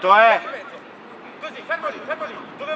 mezzo, eh! Così, fermo lì, fermo lì. Dove